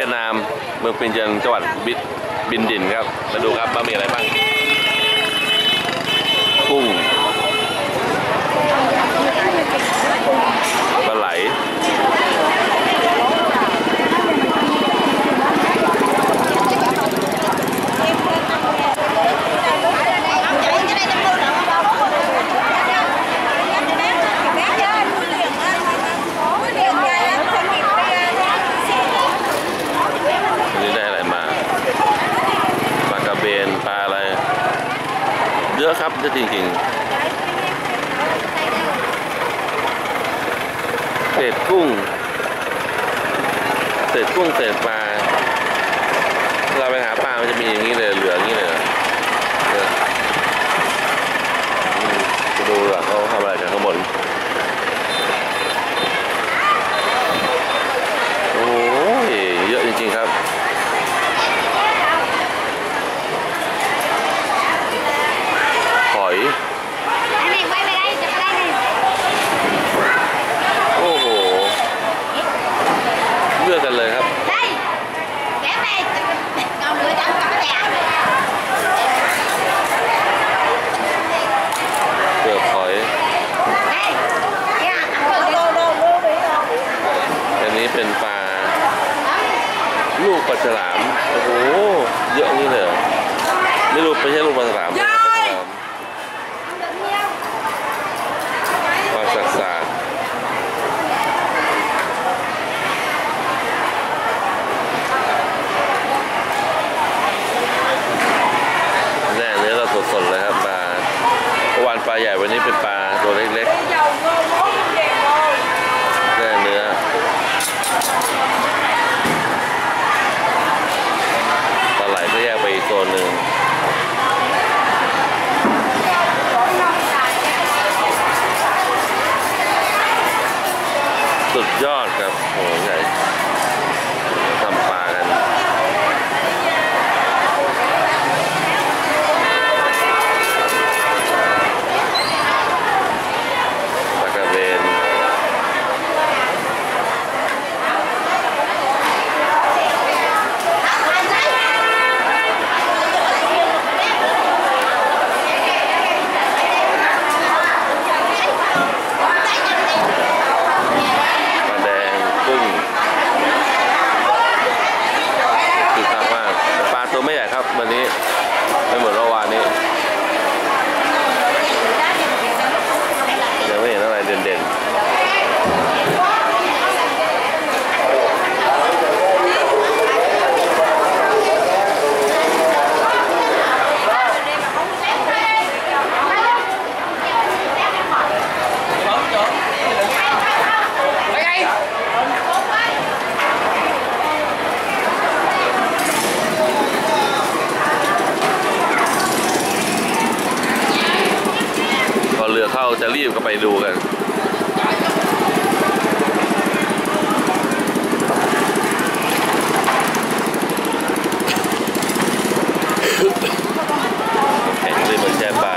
เวียดนาม เมืองปินเยนจังหวัดบิดบินดินครับ มาดูครับว่ามีอะไรบ้าง กุ้ง ปลาไหล วันนี้ได้อะไรมา ปลากระเบน ปลาอะไร เยอะครับเยอะจริงๆ เศษกุ้ง เศษกุ้งเศษปลา เราไปหาปลา มันจะมีอย่างนี้เลย เหลืออย่างนี้เลยเหรอเนี่ยอืมไปดูดีกว่าเขาทำอะไรกันข้างบน โอ้ยเยอะจริงๆครับ หอย โอ้โห เลือกกันเลยครับ เปลือกหอยอันนี้เป็นปลาลูกปลาฉลาม โอ้โห เยอะนี่เลยไม่รู้ไม่ใช่ลูกปลาฉลามเป็นปลาฉลามปลาสักสากแน่เนื้อก็สดๆเลยครับปลาเมื่อวานปลาใหญ่วันนี้เป็นปลาตัวเล็กๆแน่เนื้อ ปลาไหลก็แย กไปอีกโซนหนึ่งสุดยอดครับโหใหญ่ทำปลากันปลากระเบน ปลาแดงกุ้ง รือ เข้าจะรีบก็ไปดูกัน แข่งเลยเหมือนแช่ปลา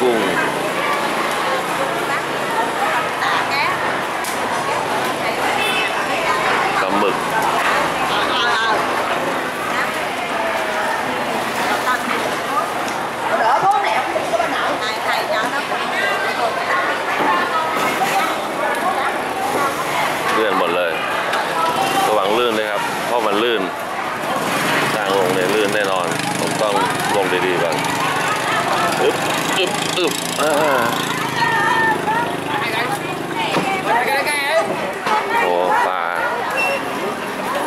กุ้งปลาหมึก đỡ bố mẹ cũng có bà nội thầy thầy cho nó เลื่อนหมดเลยระวังลื่นเลยครับ เพราะมันลื่น ทางลงเนี่ยลื่นแน่นอน ผม ต้องลงดีๆก่อนอึบอึบอึบอ่าโอ้ปลา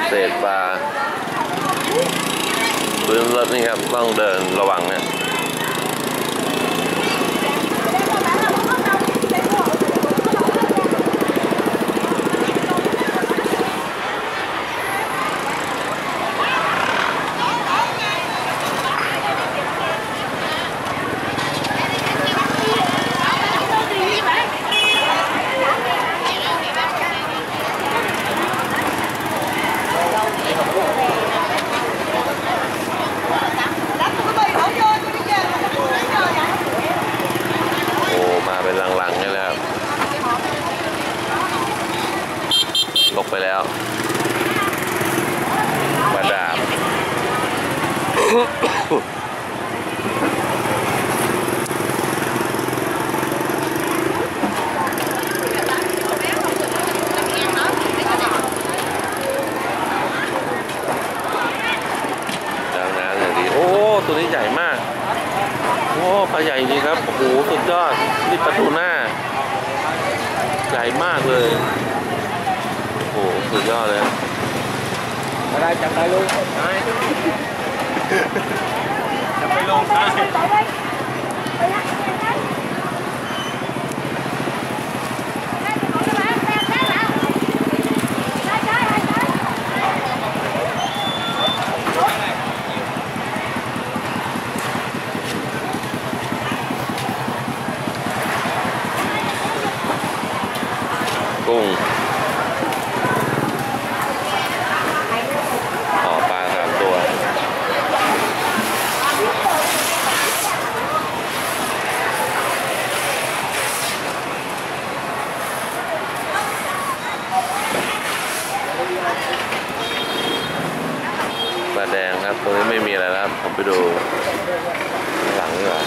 เศษปลาพื้นรถนี่ครับต้องเดินระวังนะ โอ้ มาเป็นลังๆนี่แล้วครับตกไปแล้ว มาดาบ ดังนั้นอย่างดีโอ้ ตัวนี้ใหญ่มาก โอ้ปลาใหญ่จริงครับ โอ้โห สุดยอด นี่ปลาทูหน่าใหญ่มากเลย โอ้โห สุดยอดเลยมาได้จับได้ลุงได้จับไปลง ได้กุ้งห่อปลาสามตัว ปลา แดงครับ ตรงนี้ไม่มีอะไรแล้วครับ ผมไปดูหลังดีกว่า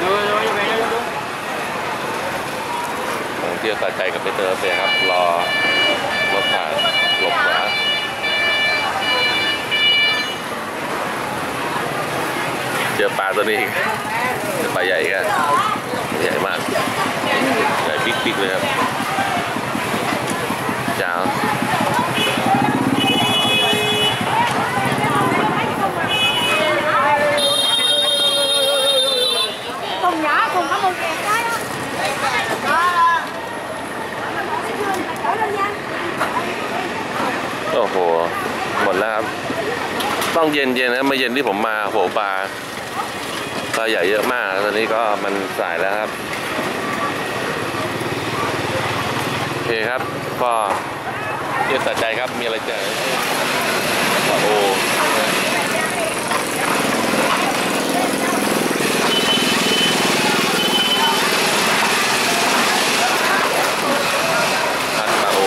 ดูดูยังไงดูท่องเที่ยวสะใจกับไปเตอร์เซียครับ รอรถผ่านหลบขวาเจอปลาตัวนี้อีกเจอปลาใหญ่กันใหญ่มาก ใหญ่ปิ๊กๆเลยครับจ้าว โอ้โห หมดแล้วครับ ต้องเย็นๆนนะมาเย็นที่ผมมาโหปลาปลาใหญ่เยอะมาก ตอนนี้ก็มันสายแล้วครับ โอเคครับ ก็เที่ยวสะใจครับ มีอะไรเจอโอ้พัดปลาโอ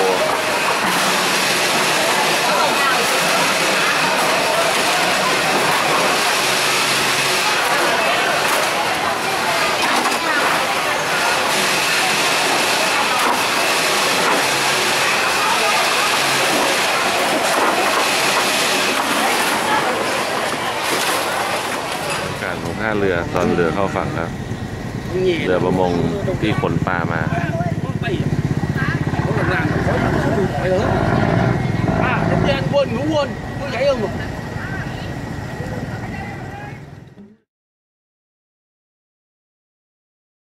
การของท่าเรือตอนเรือเข้าฝั่งครับ เรือประมงที่ขนปลามา à, em đi ăn quên ngủ quên có vậy không